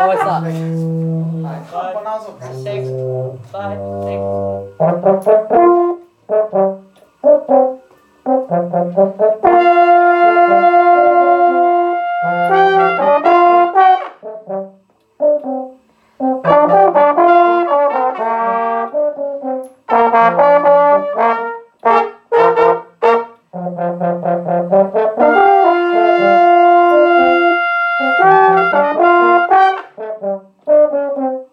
Oh, it's not. Five, six, five, six. Bye.